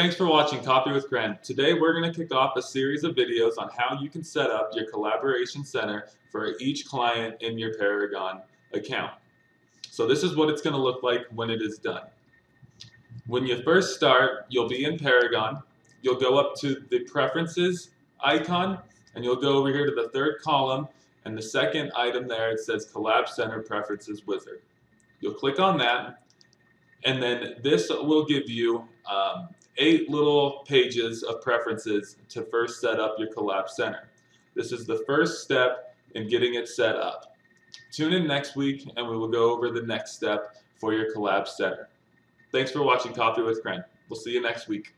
Thanks for watching Coffee with CREN. Today we're going to kick off a series of videos on how you can set up your collaboration center for each client in your Paragon account. So this is what it's going to look like when it is done. When you first start, you'll be in Paragon. You'll go up to the Preferences icon, and you'll go over here to the third column, and the second item there, it says Collab Center Preferences Wizard. You'll click on that, and then this will give you um, eight little pages of preferences to first set up your Collab Center. This is the first step in getting it set up. Tune in next week and we will go over the next step for your Collab Center. Thanks for watching Coffee with CREN. We'll see you next week.